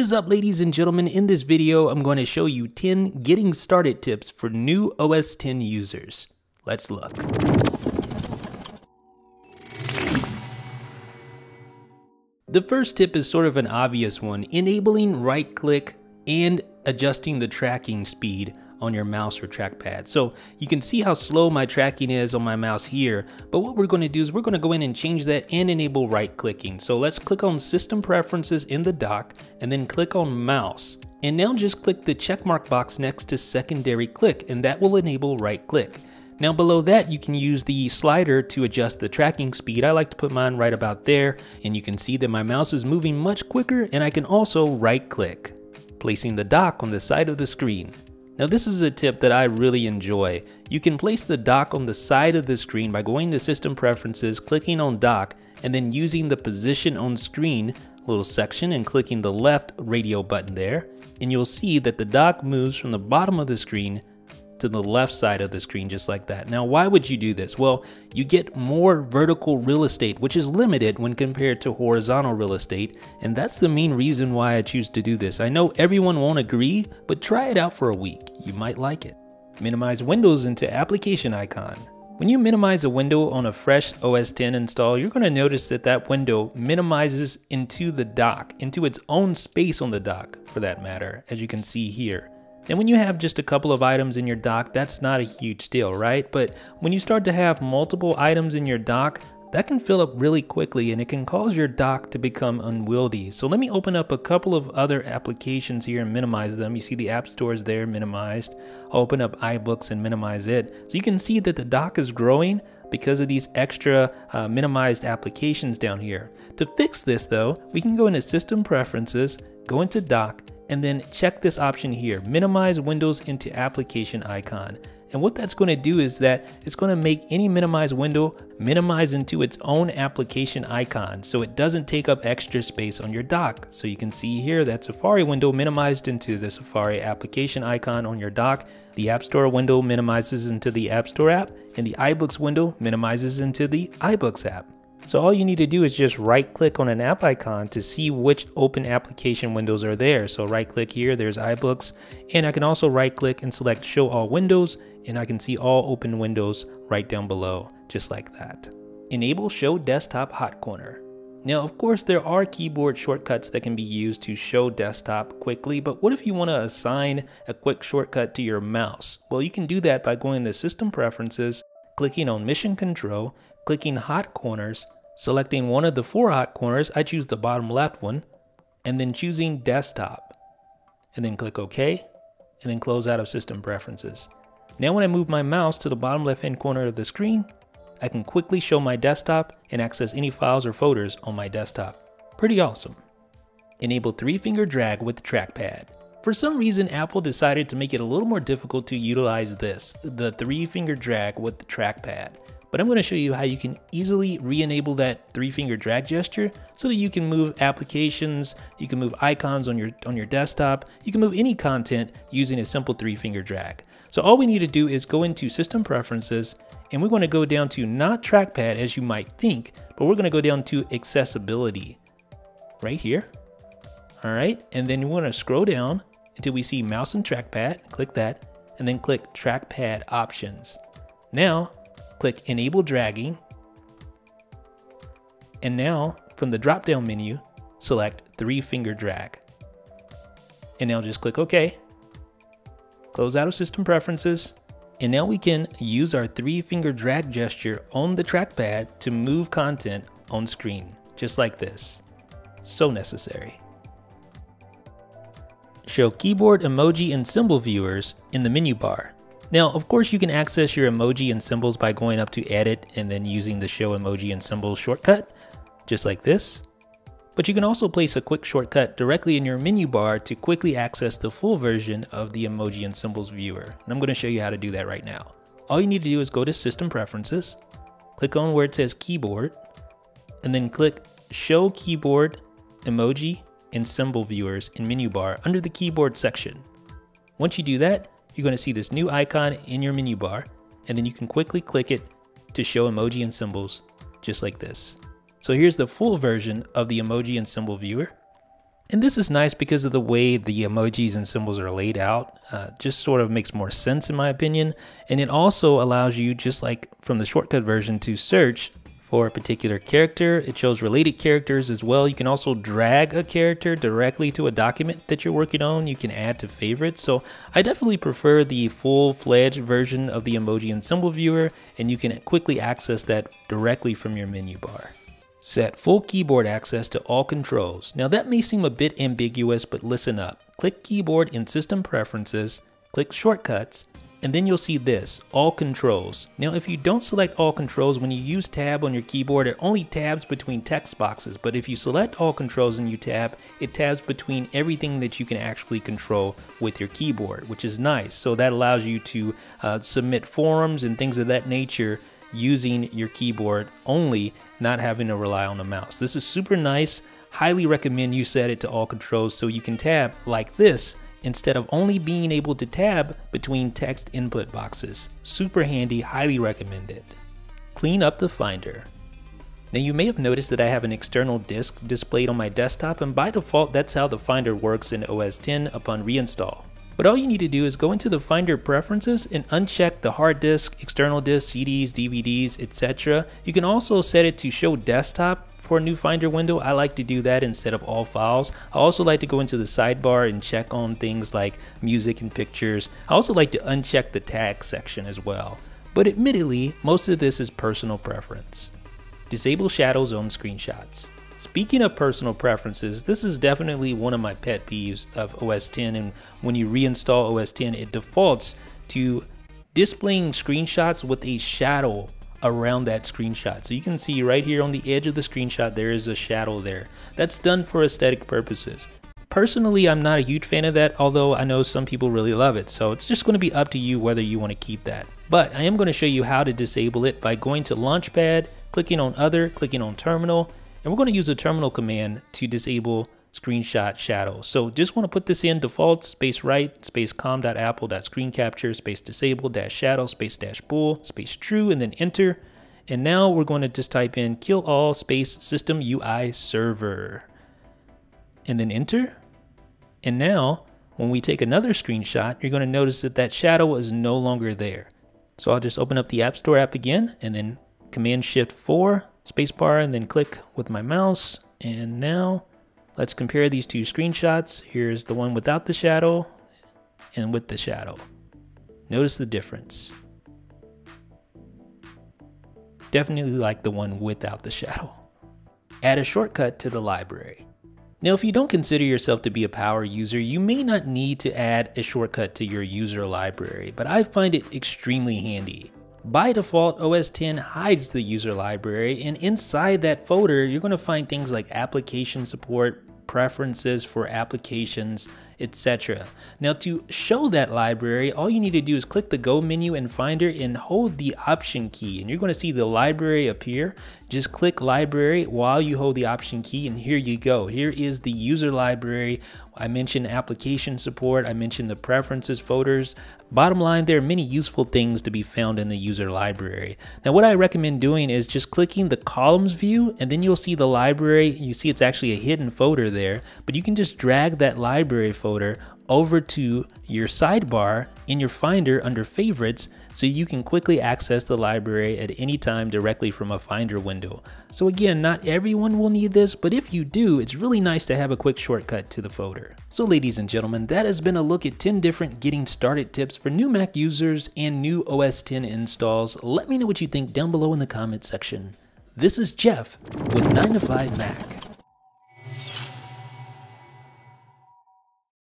is up ladies and gentlemen, in this video I'm going to show you 10 getting started tips for new OS X users. Let's look. The first tip is sort of an obvious one, enabling right click and adjusting the tracking speed on your mouse or trackpad. So you can see how slow my tracking is on my mouse here, but what we're gonna do is we're gonna go in and change that and enable right clicking. So let's click on system preferences in the dock and then click on mouse. And now just click the checkmark box next to secondary click and that will enable right click. Now below that, you can use the slider to adjust the tracking speed. I like to put mine right about there, and you can see that my mouse is moving much quicker, and I can also right click, placing the dock on the side of the screen. Now this is a tip that I really enjoy. You can place the dock on the side of the screen by going to System Preferences, clicking on Dock, and then using the Position on Screen little section and clicking the left radio button there, and you'll see that the dock moves from the bottom of the screen to the left side of the screen just like that. Now, why would you do this? Well, you get more vertical real estate, which is limited when compared to horizontal real estate, and that's the main reason why I choose to do this. I know everyone won't agree, but try it out for a week. You might like it. Minimize windows into application icon. When you minimize a window on a fresh OS X install, you're going to notice that that window minimizes into the dock, into its own space on the dock for that matter, as you can see here. And when you have just a couple of items in your dock, that's not a huge deal, right? But when you start to have multiple items in your dock, that can fill up really quickly and it can cause your dock to become unwieldy. So let me open up a couple of other applications here and minimize them. You see the app stores there minimized. I'll open up iBooks and minimize it. So you can see that the dock is growing because of these extra uh, minimized applications down here. To fix this though, we can go into System Preferences, go into Dock, and then check this option here, minimize windows into application icon. And what that's going to do is that it's going to make any minimized window minimize into its own application icon so it doesn't take up extra space on your dock. So you can see here that Safari window minimized into the Safari application icon on your dock. The App Store window minimizes into the App Store app and the iBooks window minimizes into the iBooks app. So all you need to do is just right click on an app icon to see which open application windows are there. So right click here, there's iBooks, and I can also right click and select show all windows, and I can see all open windows right down below, just like that. Enable show desktop hot corner. Now, of course, there are keyboard shortcuts that can be used to show desktop quickly, but what if you want to assign a quick shortcut to your mouse? Well, you can do that by going to System Preferences, clicking on Mission Control, clicking Hot Corners, selecting one of the four hot corners, I choose the bottom left one, and then choosing Desktop. And then click OK, and then close out of System Preferences. Now when I move my mouse to the bottom left hand corner of the screen, I can quickly show my desktop and access any files or folders on my desktop. Pretty awesome. Enable three finger drag with trackpad. For some reason, Apple decided to make it a little more difficult to utilize this, the three finger drag with the trackpad but I'm going to show you how you can easily re-enable that three finger drag gesture so that you can move applications, you can move icons on your, on your desktop, you can move any content using a simple three finger drag. So all we need to do is go into system preferences and we're to go down to not trackpad as you might think, but we're going to go down to accessibility right here. All right, and then we're to scroll down until we see mouse and trackpad, click that, and then click trackpad options. Now click Enable Dragging, and now from the drop-down menu, select Three Finger Drag. And now just click OK. Close out of System Preferences, and now we can use our three finger drag gesture on the trackpad to move content on screen, just like this. So necessary. Show keyboard emoji and symbol viewers in the menu bar. Now, of course, you can access your emoji and symbols by going up to edit and then using the show emoji and symbols shortcut, just like this. But you can also place a quick shortcut directly in your menu bar to quickly access the full version of the emoji and symbols viewer. And I'm gonna show you how to do that right now. All you need to do is go to System Preferences, click on where it says Keyboard, and then click Show Keyboard, Emoji, and Symbol Viewers in menu bar under the Keyboard section. Once you do that, you're going to see this new icon in your menu bar, and then you can quickly click it to show emoji and symbols, just like this. So here's the full version of the emoji and symbol viewer. And this is nice because of the way the emojis and symbols are laid out. Uh, just sort of makes more sense in my opinion. And it also allows you, just like from the shortcut version, to search for a particular character. It shows related characters as well. You can also drag a character directly to a document that you're working on. You can add to favorites. So I definitely prefer the full-fledged version of the emoji and symbol viewer, and you can quickly access that directly from your menu bar. Set full keyboard access to all controls. Now that may seem a bit ambiguous, but listen up. Click keyboard in system preferences, click shortcuts, and then you'll see this, all controls. Now if you don't select all controls, when you use tab on your keyboard, it only tabs between text boxes, but if you select all controls and you tab, it tabs between everything that you can actually control with your keyboard, which is nice. So that allows you to uh, submit forums and things of that nature using your keyboard only, not having to rely on the mouse. This is super nice. Highly recommend you set it to all controls so you can tab like this instead of only being able to tab between text input boxes. Super handy, highly recommended. Clean up the Finder. Now you may have noticed that I have an external disk displayed on my desktop and by default that's how the Finder works in OS X upon reinstall. But all you need to do is go into the Finder preferences and uncheck the hard disk, external disk, CDs, DVDs, etc. You can also set it to show desktop for a new Finder window. I like to do that instead of all files. I also like to go into the sidebar and check on things like music and pictures. I also like to uncheck the tag section as well. But admittedly, most of this is personal preference. Disable shadows on screenshots. Speaking of personal preferences, this is definitely one of my pet peeves of OS X and when you reinstall OS X it defaults to displaying screenshots with a shadow around that screenshot. So you can see right here on the edge of the screenshot, there is a shadow there. That's done for aesthetic purposes. Personally, I'm not a huge fan of that, although I know some people really love it. So it's just going to be up to you whether you want to keep that. But I am going to show you how to disable it by going to Launchpad, clicking on Other, clicking on Terminal, and we're going to use a terminal command to disable screenshot shadow. So just want to put this in default space write space com.apple screen capture space disable dash shadow space dash bool space true and then enter. And now we're going to just type in kill all space system UI server and then enter. And now when we take another screenshot, you're going to notice that that shadow is no longer there. So I'll just open up the App Store app again and then Command Shift 4 spacebar and then click with my mouse. And now let's compare these two screenshots. Here's the one without the shadow and with the shadow. Notice the difference. Definitely like the one without the shadow. Add a shortcut to the library. Now, if you don't consider yourself to be a power user, you may not need to add a shortcut to your user library, but I find it extremely handy. By default, OS X hides the user library, and inside that folder, you're going to find things like application support, preferences for applications, etc. Now to show that library, all you need to do is click the Go menu in Finder and hold the Option key, and you're going to see the library appear. Just click Library while you hold the Option key, and here you go. Here is the user library. I mentioned application support, I mentioned the preferences folders. Bottom line, there are many useful things to be found in the user library. Now what I recommend doing is just clicking the columns view, and then you'll see the library. You see it's actually a hidden folder there, but you can just drag that library folder folder over to your sidebar in your Finder under Favorites so you can quickly access the library at any time directly from a Finder window. So again, not everyone will need this, but if you do, it's really nice to have a quick shortcut to the folder. So ladies and gentlemen, that has been a look at 10 different getting started tips for new Mac users and new OS X installs. Let me know what you think down below in the comment section. This is Jeff with 9 to 5 Mac.